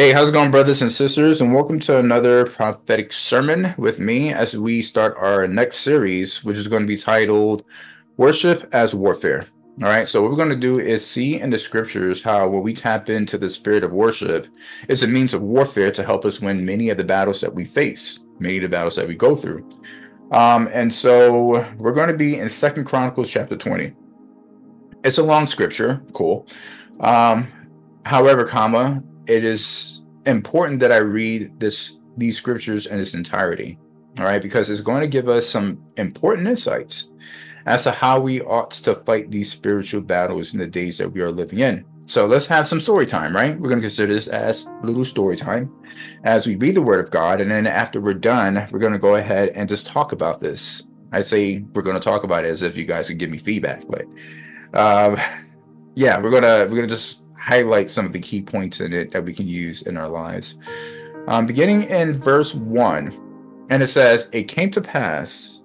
Hey, how's it going, brothers and sisters? And welcome to another prophetic sermon with me as we start our next series, which is going to be titled Worship as Warfare. All right, so what we're going to do is see in the scriptures how when we tap into the spirit of worship, it's a means of warfare to help us win many of the battles that we face, many of the battles that we go through. Um, and so we're going to be in Second Chronicles chapter 20. It's a long scripture, cool. Um, however, comma, it is important that I read this these scriptures in its entirety. All right, because it's going to give us some important insights as to how we ought to fight these spiritual battles in the days that we are living in. So let's have some story time, right? We're going to consider this as little story time as we read the word of God. And then after we're done, we're going to go ahead and just talk about this. I say we're going to talk about it as if you guys can give me feedback, but um, yeah, we're going to, we're going to just highlight some of the key points in it that we can use in our lives. Um, beginning in verse 1, and it says, It came to pass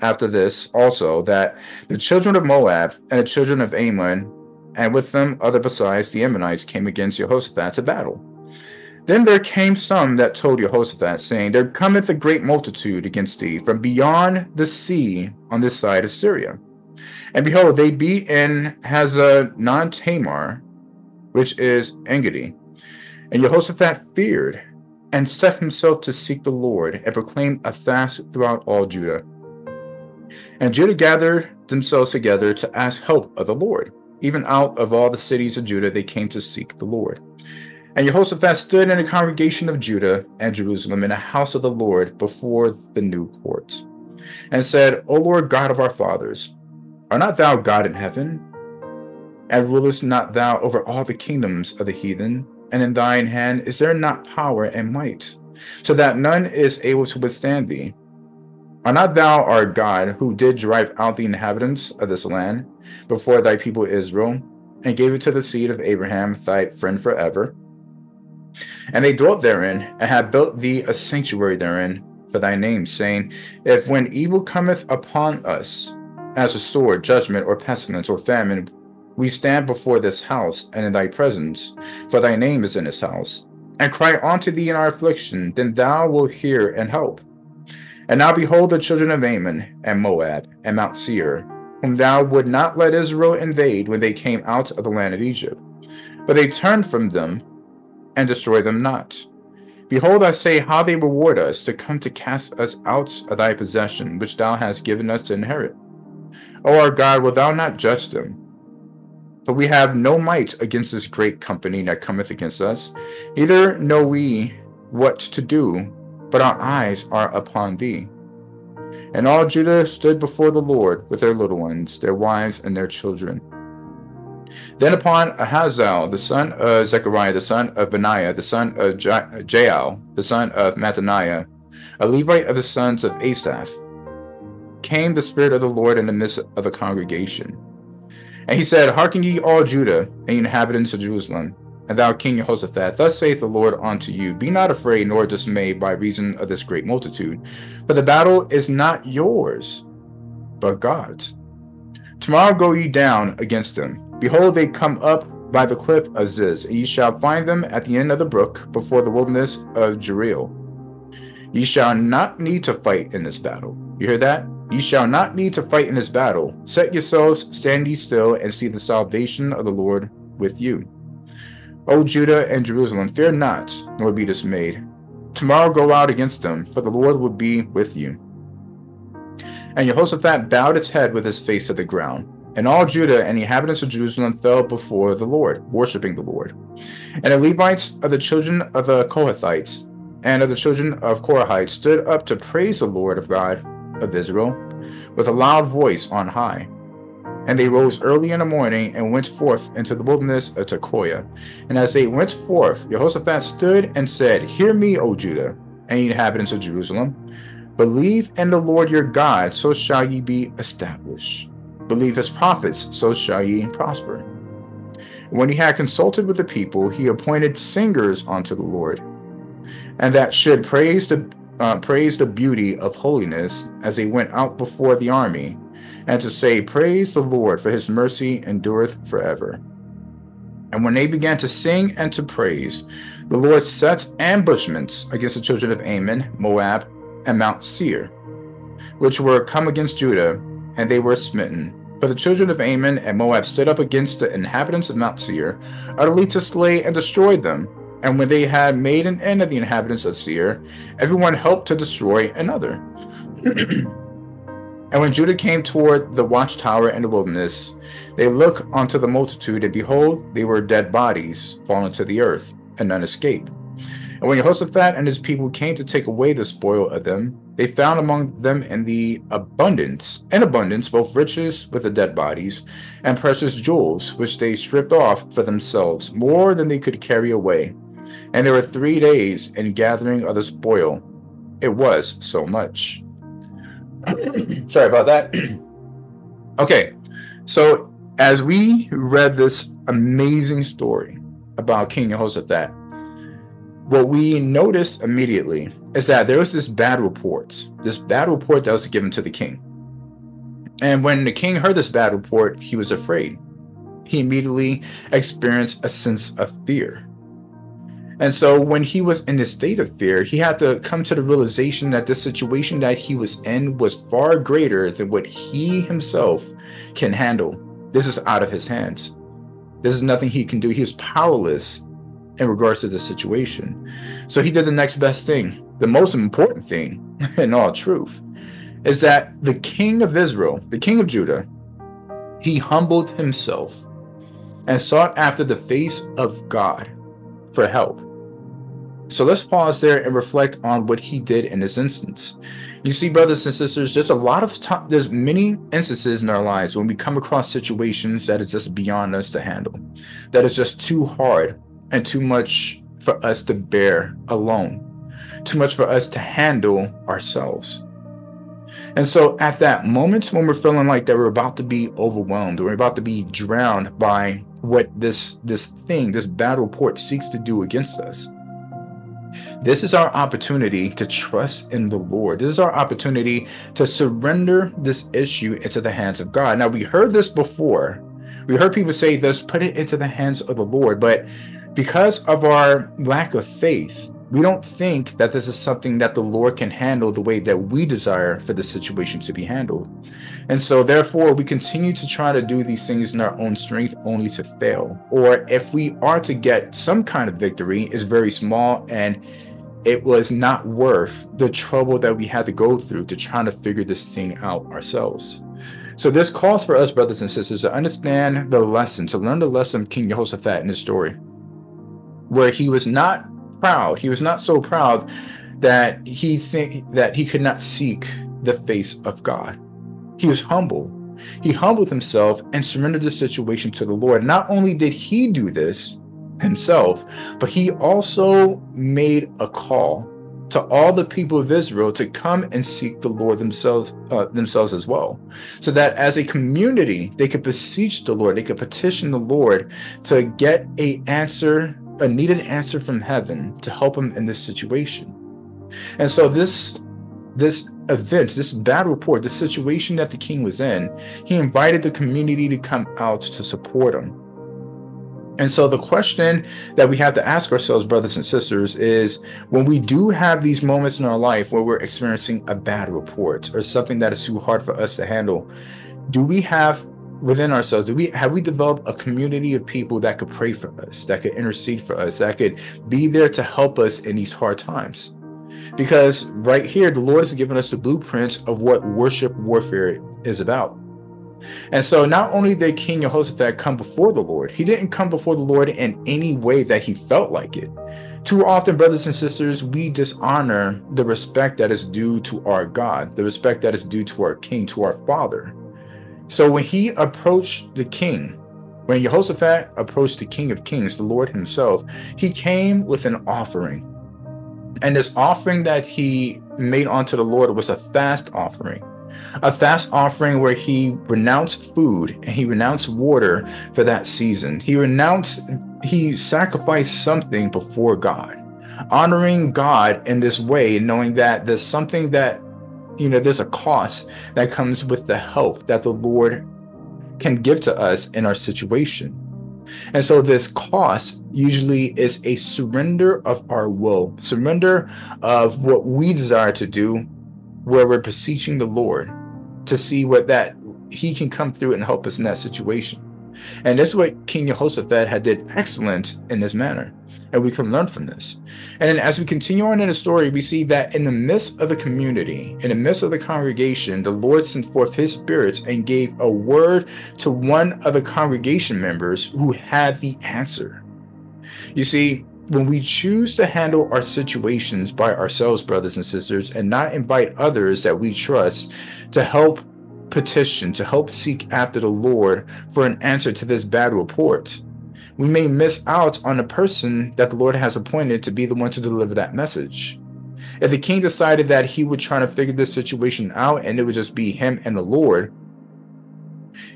after this also that the children of Moab and the children of Ammon, and with them other besides the Ammonites, came against Jehoshaphat to battle. Then there came some that told Jehoshaphat, saying, There cometh a great multitude against thee from beyond the sea on this side of Syria. And behold, they be in Hazazon Tamar, which is Engedi. And Jehoshaphat feared and set himself to seek the Lord and proclaim a fast throughout all Judah. And Judah gathered themselves together to ask help of the Lord. Even out of all the cities of Judah, they came to seek the Lord. And Jehoshaphat stood in the congregation of Judah and Jerusalem in the house of the Lord before the new courts, and said, O Lord God of our fathers, are not thou God in heaven? And rulest not thou over all the kingdoms of the heathen? And in thine hand is there not power and might, so that none is able to withstand thee? Are not thou our God, who did drive out the inhabitants of this land before thy people Israel, and gave it to the seed of Abraham, thy friend forever? And they dwelt therein, and have built thee a sanctuary therein for thy name, saying, If when evil cometh upon us, as a sword, judgment, or pestilence, or famine, we stand before this house and in thy presence, for thy name is in this house, and cry unto thee in our affliction, then thou wilt hear and help. And now behold the children of Ammon and Moab and Mount Seir, whom thou would not let Israel invade when they came out of the land of Egypt. But they turned from them and destroyed them not. Behold, I say how they reward us to come to cast us out of thy possession, which thou hast given us to inherit. O our God, wilt thou not judge them? For we have no might against this great company that cometh against us, neither know we what to do, but our eyes are upon thee. And all Judah stood before the Lord with their little ones, their wives, and their children. Then upon Jahaziel, the son of Zechariah, the son of Benaiah, the son of Jael, the son of Mattaniah, a Levite of the sons of Asaph, came the Spirit of the Lord in the midst of the congregation. And he said, Hearken ye all Judah and inhabitants of Jerusalem, and thou King Jehoshaphat, thus saith the Lord unto you, Be not afraid nor dismayed by reason of this great multitude, for the battle is not yours, but God's. Tomorrow go ye down against them. Behold, they come up by the cliff of Ziz, and ye shall find them at the end of the brook, before the wilderness of Jeruel. Ye shall not need to fight in this battle. You hear that? Ye shall not need to fight in this battle. Set yourselves, stand ye still, and see the salvation of the Lord with you. O Judah and Jerusalem, fear not, nor be dismayed. Tomorrow go out against them, for the Lord will be with you. And Jehoshaphat bowed its head with his face to the ground. And all Judah and the inhabitants of Jerusalem fell before the Lord, worshipping the Lord. And the Levites of the children of the Kohathites and of the children of Korahites stood up to praise the Lord of God of Israel with a loud voice on high. And they rose early in the morning and went forth into the wilderness of Tekoa. And as they went forth, Jehoshaphat stood and said, Hear me, O Judah, and inhabitants of Jerusalem. Believe in the Lord your God, so shall ye be established. Believe his prophets, so shall ye prosper. When he had consulted with the people, he appointed singers unto the Lord, and that should praise the uh, praise the beauty of holiness as they went out before the army, and to say, Praise the Lord, for his mercy endureth forever. And when they began to sing and to praise, the Lord set ambushments against the children of Ammon, Moab, and Mount Seir, which were come against Judah, and they were smitten. For the children of Ammon and Moab stood up against the inhabitants of Mount Seir, utterly to slay and destroy them. And when they had made an end of the inhabitants of Seir, everyone helped to destroy another. and when Judah came toward the watchtower in the wilderness, they looked unto the multitude, and behold, they were dead bodies fallen to the earth, and none escaped. And when Jehoshaphat and his people came to take away the spoil of them, they found among them in the abundance, in abundance, both riches with the dead bodies and precious jewels, which they stripped off for themselves, more than they could carry away. And there were three days in gathering of the spoil. It was so much. Sorry about that. okay, so as we read this amazing story about King Jehoshaphat, what we noticed immediately is that there was this bad report, this bad report that was given to the king. And when the king heard this bad report, he was afraid. He immediately experienced a sense of fear. And so when he was in this state of fear, he had to come to the realization that the situation that he was in was far greater than what he himself can handle. This is out of his hands. This is nothing he can do. He was powerless in regards to the situation. So he did the next best thing. The most important thing, in all truth, is that the king of Israel, the king of Judah, he humbled himself and sought after the face of God for help. So let's pause there and reflect on what he did in this instance. You see, brothers and sisters, there's a lot of time, there's many instances in our lives when we come across situations that is just beyond us to handle, that is just too hard and too much for us to bear alone, too much for us to handle ourselves. And so at that moment when we're feeling like that we're about to be overwhelmed, we're about to be drowned by what this this thing, this battle report seeks to do against us. This is our opportunity to trust in the Lord. This is our opportunity to surrender this issue into the hands of God. Now, we heard this before. We heard people say this, put it into the hands of the Lord. But because of our lack of faith, we don't think that this is something that the Lord can handle the way that we desire for the situation to be handled. And so, therefore, we continue to try to do these things in our own strength only to fail. Or if we are to get some kind of victory, is very small and it was not worth the trouble that we had to go through to try to figure this thing out ourselves. So this calls for us, brothers and sisters, to understand the lesson, to learn the lesson of King Jehoshaphat in his story where he was not proud. He was not so proud that he think that he could not seek the face of God. He was humble. He humbled himself and surrendered the situation to the Lord. Not only did he do this himself, but he also made a call to all the people of Israel to come and seek the Lord themselves uh, themselves as well, so that as a community they could beseech the Lord, they could petition the Lord to get a answer a needed answer from heaven to help him in this situation. And so this this event, this bad report, the situation that the king was in, he invited the community to come out to support him. And so the question that we have to ask ourselves, brothers and sisters, is when we do have these moments in our life where we're experiencing a bad report or something that is too hard for us to handle, do we have within ourselves do we have we developed a community of people that could pray for us that could intercede for us that could be there to help us in these hard times? Because right here the lord has given us the blueprints of what worship warfare is about. And so not only did king jehoshaphat come before the lord he didn't come before the lord in any way that he felt like it. Too often brothers and sisters we dishonor the respect that is due to our god the respect that is due to our king to our father so when he approached the king, when Jehoshaphat approached the King of Kings, the Lord himself, he came with an offering. And this offering that he made unto the Lord was a fast offering. A fast offering where he renounced food and he renounced water for that season. He renounced, he sacrificed something before God, honoring God in this way, knowing that there's something that you know, there's a cost that comes with the help that the Lord can give to us in our situation. And so this cost usually is a surrender of our will, surrender of what we desire to do, where we're beseeching the Lord to see what that he can come through and help us in that situation. And this is what King Jehoshaphat had did excellent in this manner. And we can learn from this. And then as we continue on in the story, we see that in the midst of the community, in the midst of the congregation, the Lord sent forth his spirits and gave a word to one of the congregation members who had the answer. You see, when we choose to handle our situations by ourselves, brothers and sisters, and not invite others that we trust to help petition, to help seek after the Lord for an answer to this bad report, we may miss out on a person that the Lord has appointed to be the one to deliver that message. If the king decided that he would try to figure this situation out and it would just be him and the Lord,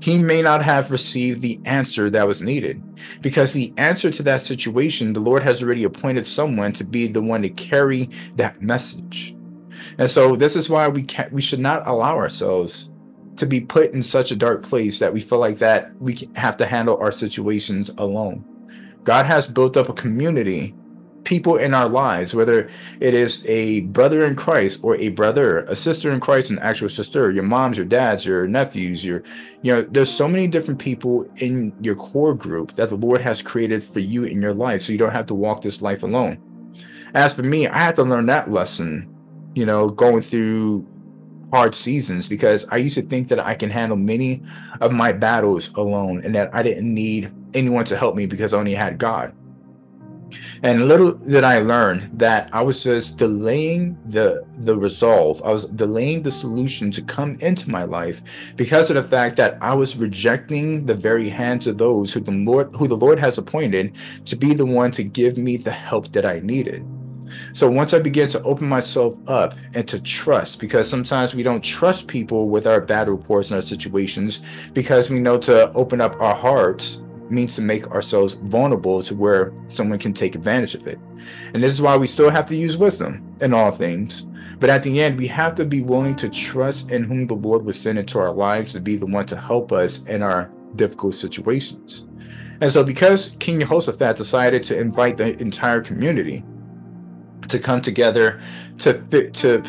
he may not have received the answer that was needed because the answer to that situation, the Lord has already appointed someone to be the one to carry that message. And so this is why we can't. we should not allow ourselves to be put in such a dark place that we feel like that we have to handle our situations alone. God has built up a community, people in our lives, whether it is a brother in Christ or a brother, a sister in Christ, an actual sister, your moms, your dads, your nephews, your, you know, there's so many different people in your core group that the Lord has created for you in your life. So you don't have to walk this life alone. As for me, I had to learn that lesson, you know, going through hard seasons because I used to think that I can handle many of my battles alone and that I didn't need anyone to help me because I only had God. And little did I learn that I was just delaying the the resolve. I was delaying the solution to come into my life because of the fact that I was rejecting the very hands of those who the Lord who the Lord has appointed to be the one to give me the help that I needed. So once I began to open myself up and to trust, because sometimes we don't trust people with our bad reports and our situations, because we know to open up our hearts means to make ourselves vulnerable to where someone can take advantage of it. And this is why we still have to use wisdom in all things. But at the end, we have to be willing to trust in whom the Lord was sent into our lives to be the one to help us in our difficult situations. And so, because King Jehoshaphat decided to invite the entire community, to come together to to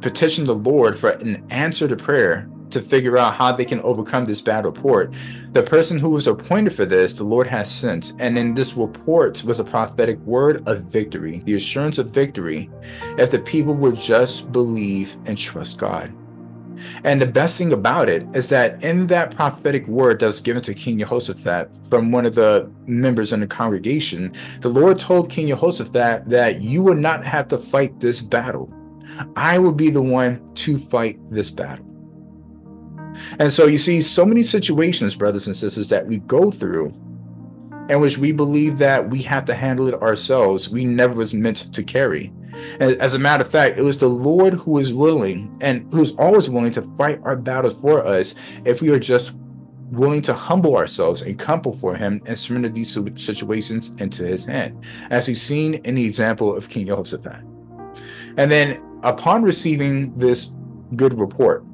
petition the Lord for an answer to prayer to figure out how they can overcome this bad report. The person who was appointed for this, the Lord has sent. And in this report was a prophetic word of victory, the assurance of victory, if the people would just believe and trust God. And the best thing about it is that in that prophetic word that was given to King Jehoshaphat from one of the members in the congregation, the Lord told King Jehoshaphat that you will not have to fight this battle. I will be the one to fight this battle. And so you see so many situations, brothers and sisters, that we go through in which we believe that we have to handle it ourselves. We never was meant to carry. As a matter of fact, it was the Lord who is willing and who's always willing to fight our battles for us if we are just willing to humble ourselves and come before him and surrender these situations into his hand, as we've seen in the example of King Jehoshaphat. And then upon receiving this good report,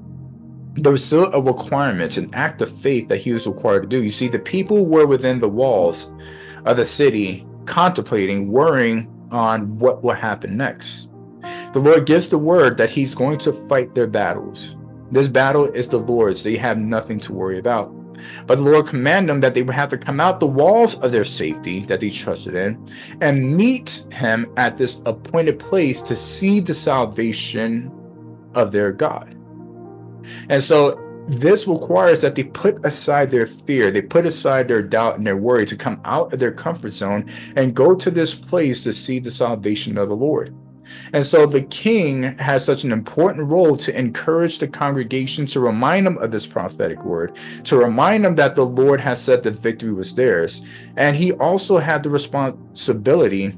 there was still a requirement, an act of faith that he was required to do. You see, the people were within the walls of the city, contemplating, worrying on what will happen next. The Lord gives the word that He's going to fight their battles. This battle is the Lord's. They have nothing to worry about. But the Lord commanded them that they would have to come out the walls of their safety that they trusted in and meet Him at this appointed place to see the salvation of their God. And so this requires that they put aside their fear, they put aside their doubt and their worry to come out of their comfort zone and go to this place to see the salvation of the Lord. And so the king has such an important role to encourage the congregation to remind them of this prophetic word, to remind them that the Lord has said that victory was theirs. And he also had the responsibility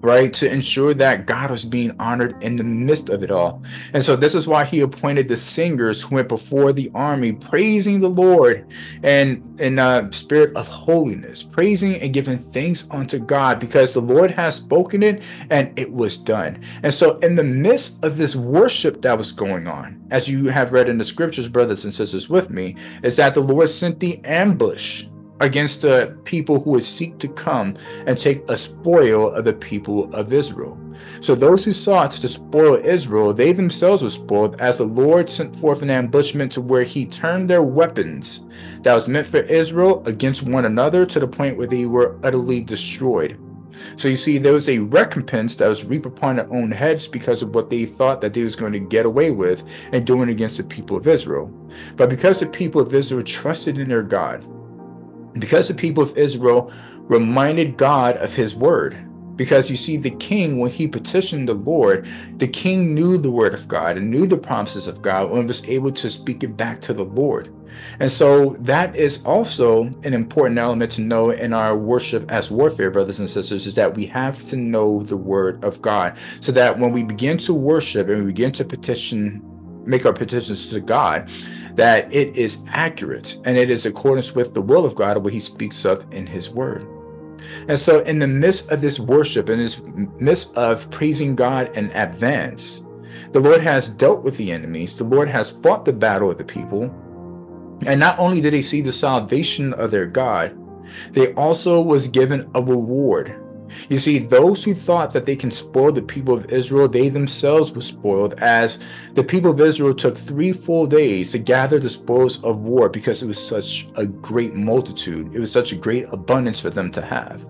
right? To ensure that God was being honored in the midst of it all. And so this is why he appointed the singers who went before the army, praising the Lord and in a uh, spirit of holiness, praising and giving thanks unto God because the Lord has spoken it and it was done. And so in the midst of this worship that was going on, as you have read in the scriptures, brothers and sisters with me, is that the Lord sent the ambush against the people who would seek to come and take a spoil of the people of Israel. So those who sought to spoil Israel, they themselves were spoiled, as the Lord sent forth an ambushment to where he turned their weapons that was meant for Israel against one another to the point where they were utterly destroyed. So you see, there was a recompense that was reaped upon their own heads because of what they thought that they was going to get away with and doing against the people of Israel. But because the people of Israel trusted in their God, because the people of Israel reminded God of his word, because you see, the king, when he petitioned the Lord, the king knew the word of God and knew the promises of God and was able to speak it back to the Lord. And so that is also an important element to know in our worship as warfare, brothers and sisters, is that we have to know the word of God so that when we begin to worship and we begin to petition, make our petitions to God, that it is accurate and it is accordance with the will of God what he speaks of in his word. And so, in the midst of this worship, in this midst of praising God in advance, the Lord has dealt with the enemies. The Lord has fought the battle of the people. And not only did they see the salvation of their God, they also was given a reward you see, those who thought that they can spoil the people of Israel, they themselves were spoiled, as the people of Israel took three full days to gather the spoils of war because it was such a great multitude. It was such a great abundance for them to have.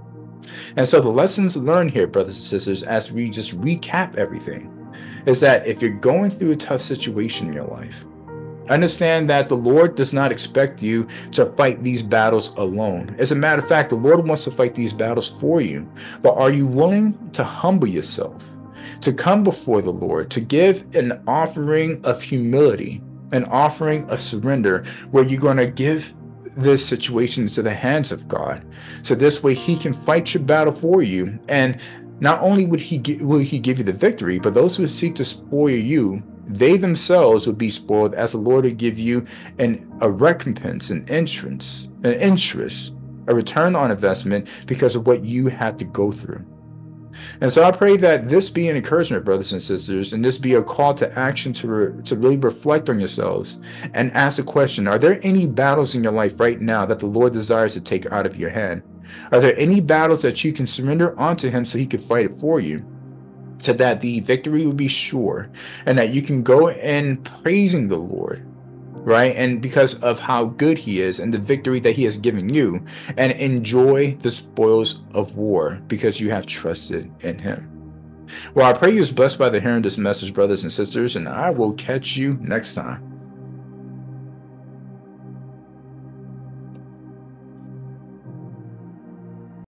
And so, the lessons learned here, brothers and sisters, as we just recap everything, is that if you're going through a tough situation in your life, Understand that the Lord does not expect you to fight these battles alone. As a matter of fact, the Lord wants to fight these battles for you. But are you willing to humble yourself, to come before the Lord, to give an offering of humility, an offering of surrender, where you're going to give this situation to the hands of God. So this way he can fight your battle for you. And not only would he will he give you the victory, but those who seek to spoil you they themselves would be spoiled as the Lord would give you an, a recompense, an entrance, an interest, a return on investment because of what you had to go through. And so I pray that this be an encouragement, brothers and sisters, and this be a call to action to, re- to really reflect on yourselves and ask a question Are there any battles in your life right now that the Lord desires to take out of your hand? Are there any battles that you can surrender onto Him so He could fight it for you? So that the victory will be sure and that you can go in praising the Lord, right? And because of how good he is and the victory that he has given you, and enjoy the spoils of war because you have trusted in him. Well, I pray you is blessed by the hearing this message, brothers and sisters, and I will catch you next time.